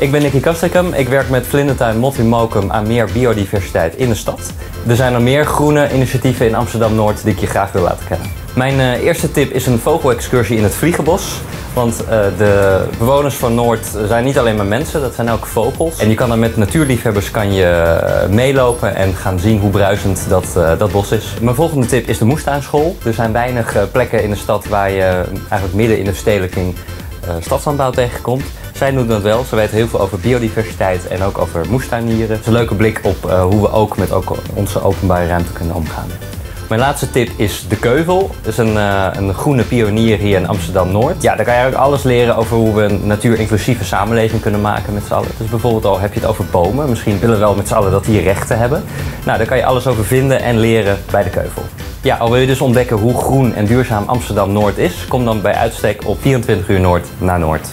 Ik ben Nicky Kastrikum. Ik werk met Vlindertuin Motti Mokum aan meer biodiversiteit in de stad. Er zijn nog meer groene initiatieven in Amsterdam-Noord die ik je graag wil laten kennen. Mijn eh, eerste tip is een vogelexcursie in het Vliegenbos. Want eh, de bewoners van Noord zijn niet alleen maar mensen, dat zijn ook vogels. En je kan dan met natuurliefhebbers kan je eh, meelopen en gaan zien hoe bruisend dat, dat bos is. Mijn volgende tip is de moestuinschool. Er zijn weinig plekken in de stad waar je eigenlijk midden in de verstedelijking stadslandbouw tegenkomt. Zij doen dat wel. Ze weten heel veel over biodiversiteit en ook over moestuinieren. Het is een leuke blik op eh, hoe we ook met onze openbare ruimte kunnen omgaan. Mijn laatste tip is de Keuvel. Dat is een, eh, een groene pionier hier in Amsterdam-Noord. Ja, daar kan je eigenlijk alles leren over hoe we een natuurinclusieve samenleving kunnen maken met z'n allen. Dus bijvoorbeeld al heb je het over bomen. Misschien willen we wel met z'n allen dat die rechten hebben. Nou, daar kan je alles over vinden en leren bij de Keuvel. Ja, al wil je dus ontdekken hoe groen en duurzaam Amsterdam-Noord is, kom dan bij uitstek op 24 uur Noord naar Noord.